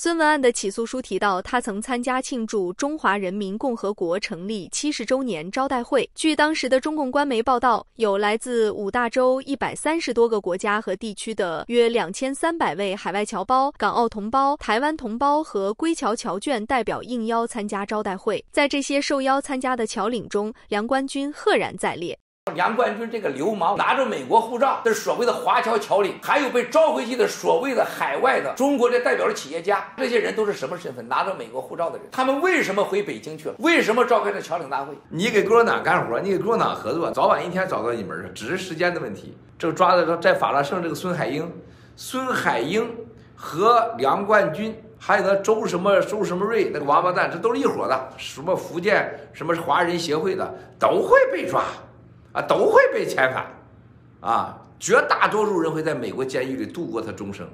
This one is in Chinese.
孙文案的起诉书提到，他曾参加庆祝中华人民共和国成立七十周年招待会。据当时的中共官媒报道，有来自五大洲一百三十多个国家和地区的约两千三百位海外侨胞、港澳同胞、台湾同胞和归侨侨眷代表应邀参加招待会。在这些受邀参加的侨领中，梁冠军赫然在列。梁冠军这个流氓拿着美国护照的所谓的华侨侨领，还有被召回去的所谓的海外的中国的代表的企业家，这些人都是什么身份？拿着美国护照的人，他们为什么回北京去了？为什么召开这侨领大会？你给共产党干活，你给共产党合作，早晚一天找到你门上，只是时间的问题。这个抓的在法拉盛这个孙海英，孙海英和梁冠军，还有那周什么周什么瑞那个王八蛋，这都是一伙的，什么福建什么华人协会的，都会被抓。啊，都会被遣返，啊，绝大多数人会在美国监狱里度过他终生。